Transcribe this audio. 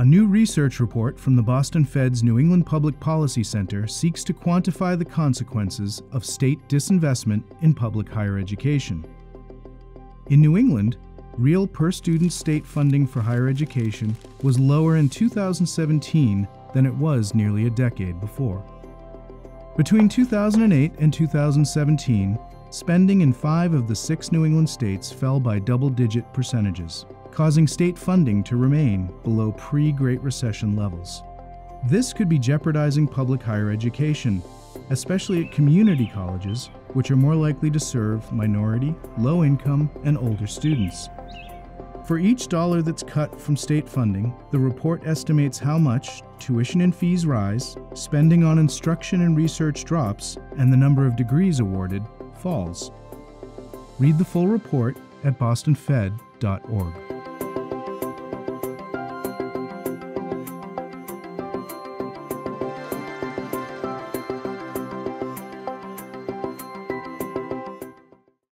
A new research report from the Boston Fed's New England Public Policy Center seeks to quantify the consequences of state disinvestment in public higher education. In New England, real per student state funding for higher education was lower in 2017 than it was nearly a decade before. Between 2008 and 2017, spending in five of the six New England states fell by double digit percentages causing state funding to remain below pre Great Recession levels. This could be jeopardizing public higher education, especially at community colleges, which are more likely to serve minority, low income, and older students. For each dollar that's cut from state funding, the report estimates how much tuition and fees rise, spending on instruction and research drops, and the number of degrees awarded falls. Read the full report at bostonfed.org.